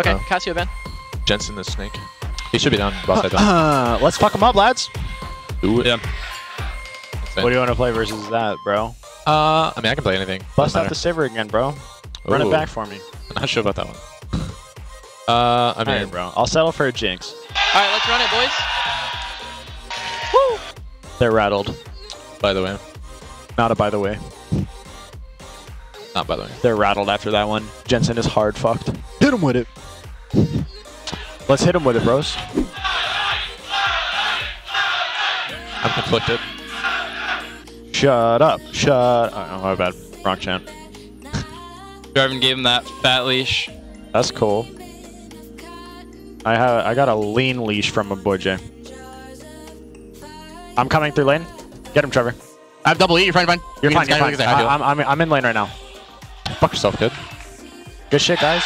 Okay, Oh. Cassio Ben. Jensen the snake. He should be down boss side. Uh, let's fuck him up, lads. Do it. Yeah. What do you want to play versus that, bro? Uh, I mean, I can play anything. Bust out the Sivir again, bro. Run it back for me. matter. Not sure about that one. Uh, I mean, Alright, bro. I'll settle for a Jinx. All right, let's run it, boys. Woo! They're rattled. by the way, Not a by the way. not by the way. They're rattled after that one. Jensen is hard fucked. Hit him with it. Let's hit him with it, bros. I'm conflicted. Shut up. Shut. Oh, my bad. Wrong chant. Jarvan gave him that fat leash. That's cool. I have. I got a lean leash from a boy Jay. I'm coming through lane. Get him, Trevor. I have double E. You're fine, fine. You're fine. You're fine. we can sky- I, I'm, I'm, I'm in lane right now. Fuck yourself, kid. Good shit, guys.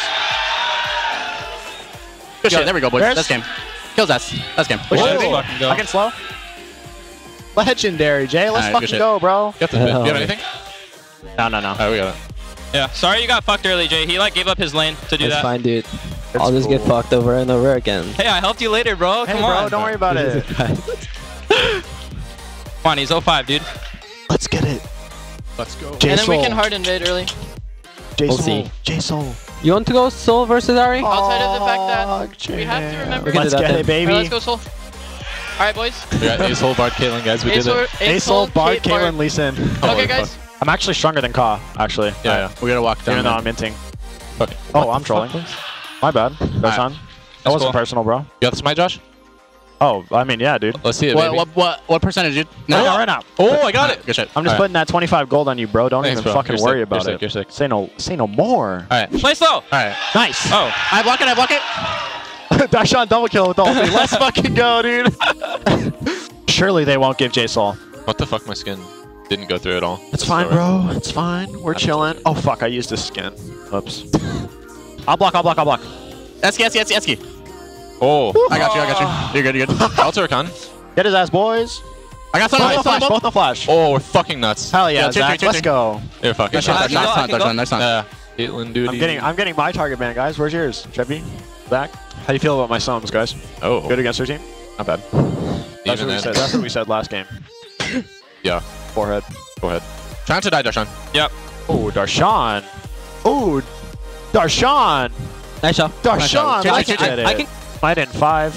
Good shit. There we go, boys. Bears? That's game. Kills us. That's game. Push Let's it. fucking go. I slow. Legendary, Jay. Let's Alright, good fucking go, bro. You have, to, do you have anything? No, no, no. Alright, we got it. Yeah. Sorry you got fucked early, Jay. He like gave up his lane to do It's that. fine, dude. It's I'll just get fucked over and over again. Hey, I helped you later, bro. Hey, Come bro, on. don't worry about it. Come on, he's 05, dude. Let's get it. Let's go. J and then we can hard invade early. J We'll Sol. see. J Sol. You want to go Sol versus Ahri? Outside of the fact that we have to remember. We can Let's do that get then. it, baby. All right, let's go Sol. All right, boys. We got Ace Hole, Bard, Caitlyn, guys. We did it. Ace Sol, Bard, Caitlyn, Lee Sin. Oh, Okay, fuck. guys. I'm actually stronger than Ka, actually. Yeah, yeah. We gotta walk down. Even though. I'm minting. Fuck. Oh, What I'm trolling. fuck. My bad. That's on. That wasn't cool. personal, bro. You got the smite, Josh? Oh, I mean, yeah, dude. Let's see it, What, baby. what, what, what percentage, dude? Right No, now, right now. Oh, I got it. Good shit. I'm just Alright. putting that 25 gold on you, bro. Don't Thanks, even bro. fucking You're worry sick, about you're it. sick, you're sick. Say no, say no more. Alright. Play slow. Alright. Nice. Oh. I block it. I block it. Darshan double kill with the ulti. Let's fucking go, dude. Surely they won't give J Sol. What the fuck? My skin didn't go through at all. It's fine, bro. It's fine. We're chilling. Oh fuck! I used his skin. Oops. I'll block. I'll block. I'll block. Eski, Eski, Eski, Eski. Oh. I got you. I got you. You're good. You're good. Alter Khan. Get his ass, boys. I got Both something. no flash. Both no flash. Oh, we're fucking nuts. Hell yeah, Yeah, cheer, Zach. cheer, Let's cheer. go. You're fucking Good shit. I That's can go, nice I time. can That's go. nice time. Uh, Caitlyn, dude. I'm getting. I'm getting my target man, guys. Where's yours, Chevy? Zach. How do you feel about my sums, guys? Oh, Good against your team. not bad. That's what we said. That's what we said last game. Yeah. Forehead. Go ahead. Trying to die, Darshan. Yep. Oh, Darshan. Oh, Darshan. Nice shot. Darshan. Cheer, Let's cheer, get cheer. I can. Fight in five,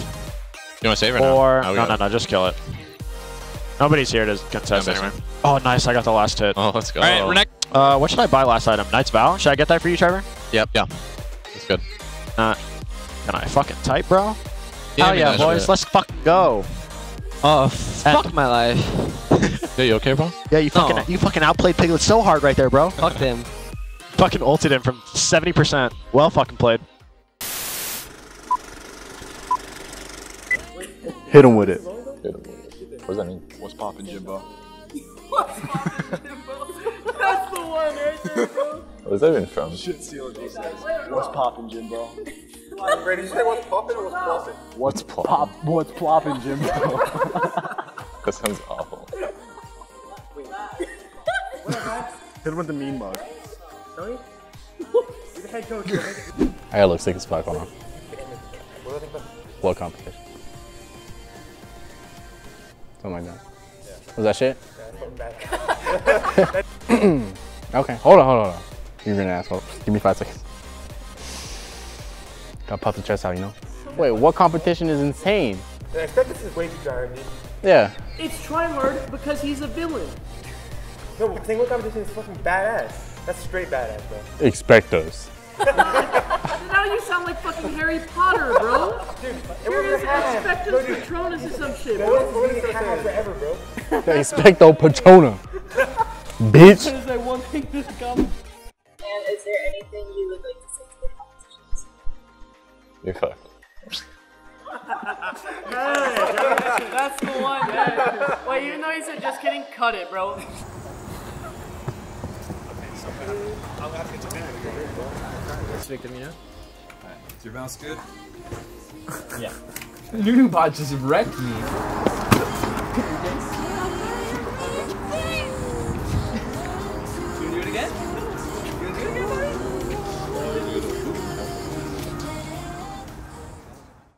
You want to save or four. no? Oh, No, no, no. Just kill it. Nobody's here to contest Yeah, anyway. Oh, nice. I got the last hit. Oh, let's go. All right, Renek. Uh, what should I buy last item? Knight's Vow? Should I get that for you, Trevor? Yep. Yeah. That's good. Uh, Can I fucking type, bro? Yeah, Hell yeah, that's boys. Let's fucking go. Oh, fuck my life. Yeah, you okay, bro? Yeah, you fucking No. you fucking outplayed Piglet so hard right there, bro. Fuck them. fucking ulted him from 70%. Well fucking played. Hit him with it. What does that mean? What's poppin', Jimbo? What is that even from? Shit, CLG says. What's poppin', Jimbo? Brady, did you say what's poppin' or what's ploppin'? What's pop? What's ploppin', Jimbo? That sounds awful. Hit him with the mean mug. Sorry? You're the head coach. I gotta look sick as fuck. Hold on. What competition? Something like that. Was that shit? okay, hold on, hold on, hold on. You're gonna ask. Hold Give me five seconds. Gotta pop the chest out, you know? Wait, what competition is insane? I expect this is way too dry, dude. Yeah. It's Trimard because he's a villain. No, but Penguin competition is fucking badass. That's straight badass, bro. Expect those. Now you sound like fucking Harry Potter, bro. Dude, You're his Patronus or some shit, bro. We're gonna have forever, bro. Expecto Patrona. Bitch. Is there one thing that's come? And is there anything you would like to say to the competitions? You're fucked. That's the one, man. Wait, even though he said just kidding, cut it, bro. Is your mouse good? Lunobot just wrecked me.